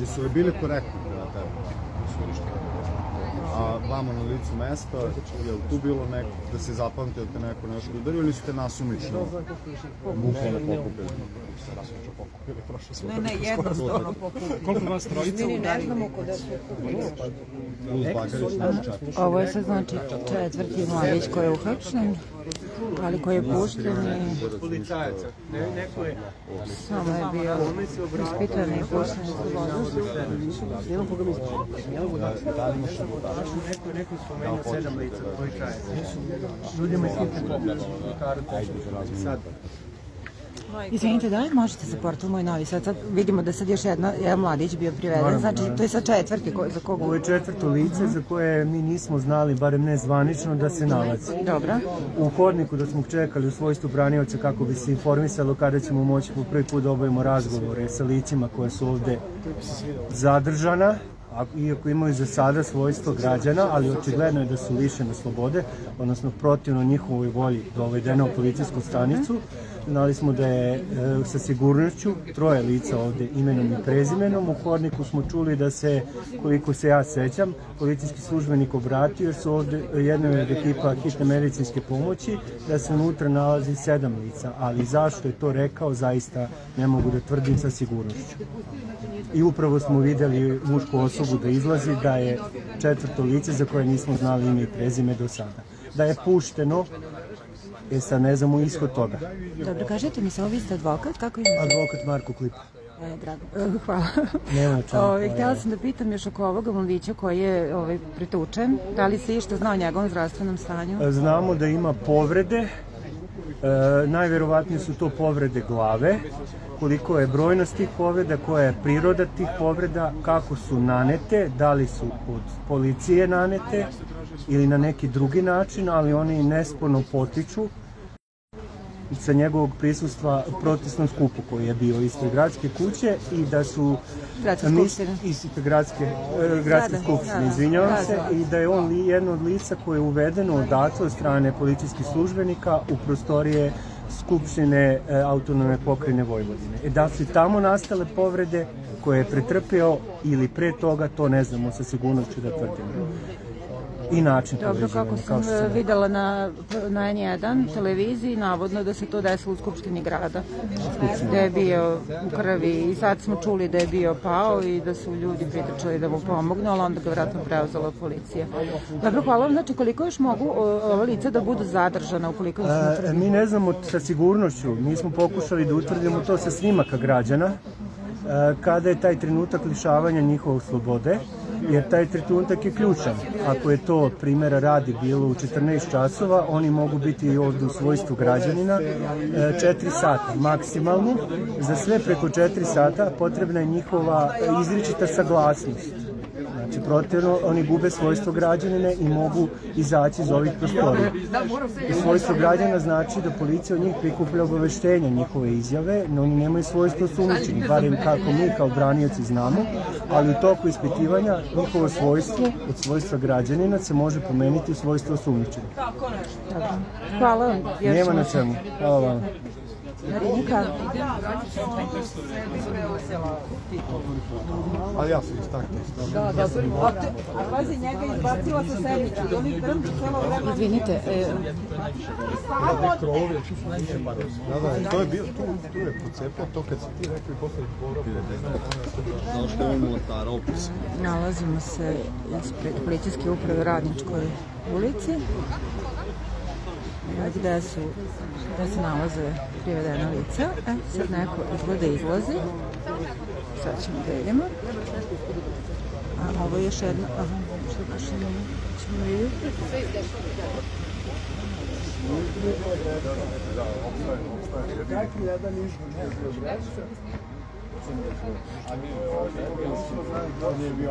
Jesu li bili korektni prema tebi? A vama na licu mesta, je li tu bilo neko, da se zapamtio te neko nešto udario ili ste nasumično bukvalno pokupili? Ne, ne, jednostavno pokupili. Koliko vas trojica Mi ni ne znamo su Bagarić naš četiri. Ovo je sad znači četvrti mladić koji je uhapšen, ali koji je pušten i je samo je bio ispitan i pušten iz. Da li imaš neko je neko spomenuo sedam lica policajaca. Ljudima iz hitne pomoći. Karte. Sad. Izvinite, da li možete za portal Moj Novi Sad? Sad vidimo da sad još jedna, jedan mladić bio priveden, znači to je sad četvrti ko, za koga? Ovo je četvrto lice za koje mi nismo znali, barem ne zvanično, da se nalazi. Dobro. U hodniku da smo čekali u svojstvu branioca kako bi se informisalo kada ćemo moći po prvi put da obavimo razgovore sa licima koje su ovde zadržana, iako imaju za sada svojstvo građana, ali očigledno je da su lišene slobode, odnosno protivno njihovoj volji dovedene u policijsku stanicu. Znali smo da je e, sa sigurnošću troje lica ovde imenom i prezimenom. U hodniku smo čuli da se, koliko se ja sećam, policijski službenik obratio jer su ovde jedna od ekipa hitne medicinske pomoći, da se unutra nalazi sedam lica, ali zašto je to rekao, zaista ne mogu da tvrdim sa sigurnošću. I upravo smo videli mušku osobu da izlazi, da je četvrto lice za koje nismo znali ime i prezime do sada. Da je pušteno, e sad ne znamo ishod toga. Dobro, kažete mi samo vi ste advokat, kako imate? Advokat Marko Klipa. E, drago. E, hvala. Nema čemu. Ove, htjela sam da pitam još oko ovoga mladića koji je ovaj, pritučen. Da li se išta zna o njegovom zdravstvenom stanju? Znamo da ima povrede, e, najverovatnije su to povrede glave, koliko je brojnost tih povreda, koja je priroda tih povreda, kako su nanete, da li su od policije nanete ili na neki drugi način, ali oni nesporno potiču sa njegovog prisustva protestnom skupu koji je bio ispred gradske kuće i da su Gradske skupštine. ispred gradske, e, gradske Da, da, skupštine, da, da. izvinjavam Da, se, da. i da je on li, jedno od lica koje je uvedeno odatle od strane policijskih službenika u prostorije Skupštine e, autonomne pokrajine Vojvodine. E, da su tamo nastale povrede koje je pretrpeo ili pre toga, to ne znamo sa sigurnošću da tvrdimo. I način Dobro, povezivanja, kako kao sam rekao. videla na, na N1 televiziji, navodno da se to desilo u Skupštini grada. Da je bio u krvi i sad smo čuli da je bio pao i da su ljudi pritrčali da mu pomognu, ali onda ga vratno preuzela policija. Dobro, hvala vam. Znači, koliko još mogu ova lica da budu zadržana ukoliko E, mi ne znamo sa sigurnošću, mi smo pokušali da utvrdimo to sa snimaka građana, kada je taj trenutak lišavanja njihovog slobode, jer taj trenutak je ključan. Ako je to primjera radi bilo u 14 časova, oni mogu biti ovde u svojstvu građanina 4 sata maksimalno. Za sve preko 4 sata potrebna je njihova izričita saglasnost. Znači, protivno, oni gube svojstvo građanine i mogu izaći iz ovih prostorija. I svojstvo građana znači da policija od njih prikuplja obaveštenja njihove izjave, no oni nemaju svojstvo sumničenih, barem kako mi kao branioci znamo, ali u toku ispitivanja njihovo svojstvo od svojstva građanina se može promeniti u svojstvo sumničenih. Hvala vam. Nema na čemu. Hvala vam. Ali ja sam istaknuo. Da, da. A, te, a pazi, njega izbacila sa sednice i oni drmču celo vreme. izvinite, e, Da, da, to je bio, tu, tu je pocepao to kad si ti rekli posle. Znao što je mortara opis. nalazimo se ispred policijske uprave Radničkoj ulici. Evo gde su gde se nalaze privedena lica. E, sad neko izgleda izlazi. Sad ćemo da vidimo. A ovo je još jedna... Aha, što baš imamo? Ćemo vidjeti. Nije bio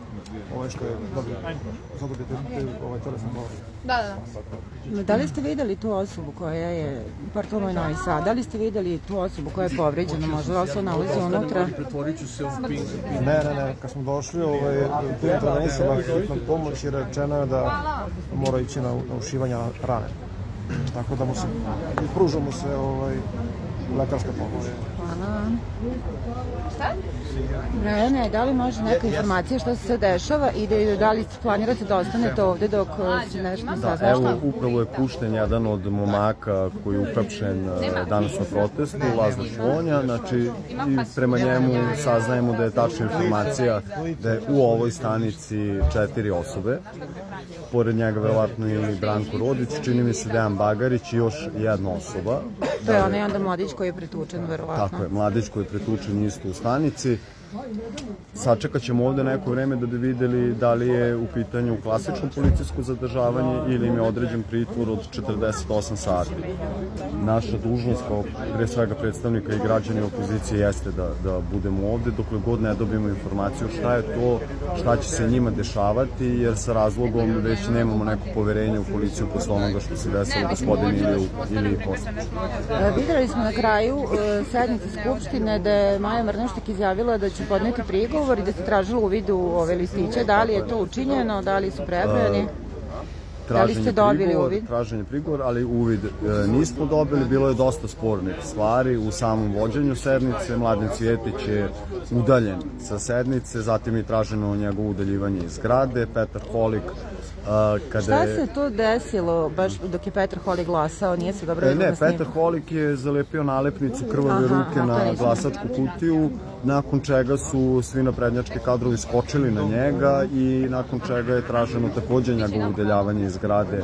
ovaj što je dobio, zadobio te, te, ovaj telesne bolesti. Da, da. Da li ste videli tu osobu koja je, partom moj Novi Sad, da li ste videli tu osobu koja je povređena, možda da se nalazi unutra? Ne, ne, ne, kad smo došli, ovaj, tu je intervenisala hitna pomoć i rečeno je da mora ići na, na ušivanja rane. Tako da mu se, pruža mu se ovaj, lekarska pomoć. Hvala. Brajane, da li može neka informacija šta se sve dešava i da, da li planirate da ostanete ovde dok uh, se nešto ne Da, sazna? evo, upravo je pušten jedan od momaka koji je uhapšen e, danas na protestu, Lazlo Švonja, znači i prema njemu saznajemo da je tačna informacija da je u ovoj stanici četiri osobe, pored njega verovatno i Branko Rodić, čini mi se Dejan Bagarić i još jedna osoba. To je onaj onda mladić koji je pretučen, verovatno. Tako je, mladić koji je pretučen isto u stanici. Sačekat ćemo ovde neko vreme da bi videli da li je u pitanju klasično policijsko zadržavanje ili im je određen pritvor od 48 sati. Naša dužnost kao pre svega predstavnika i građani opozicije jeste da, da budemo ovde dokle god ne dobijemo informaciju šta je to, šta će se njima dešavati, jer sa razlogom već nemamo neko poverenje u policiju posle onoga što se desilo gospodin ili, ili posle. E, Videli smo na kraju e, sednice Skupštine da je Maja Mrnaštik izjavila da će podneti prigovor i da se tražilo u vidu ove listiće. Da li je to učinjeno, da li su prebrojani? Da li ste dobili prigovor, uvid? Traženje prigovor, ali uvid e, nismo dobili, bilo je dosta spornih stvari u samom vođenju sednice. Mladen Cvjetić je udaljen sa sednice, zatim je traženo njegovo udaljivanje iz zgrade. Petar Holik, e, kada Šta se to desilo baš dok je Petar Holi glasao? Nije se dobro E, ne. Petar Holik je zalepio nalepnicu krvave Aha, ruke aha, na glasačku kutiju, nakon čega su svi naprednjački kadrovi skočili na njega i nakon čega je traženo takođe njegovo udeljavanje iz zgrade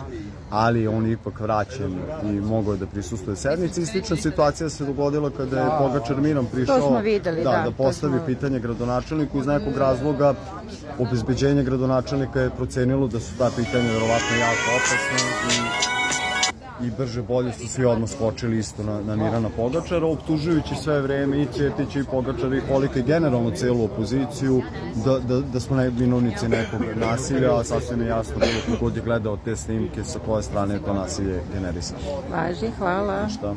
ali on je ipak vraćen i mogao je da prisustuje sednici. I slična situacija se dogodila kada je Pogačar Miran prišao videli, da, da to postavi smo- pitanje gradonačelniku. Iz nekog razloga obezbeđenje gradonačelnika je procenilo da su ta pitanja verovatno jako opasna i i brže bolje su svi odmah skočili isto na, na Mirana Pogačara, optužujući sve vreme i Ćetića i Pogačara i Holika i generalno celu opoziciju da, da, da smo ne, vinovnici nekog nasilja, a sasvim je jasno bilo ko god je gledao te snimke sa koje strane je to nasilje generisano. Važi, hvala. Šta?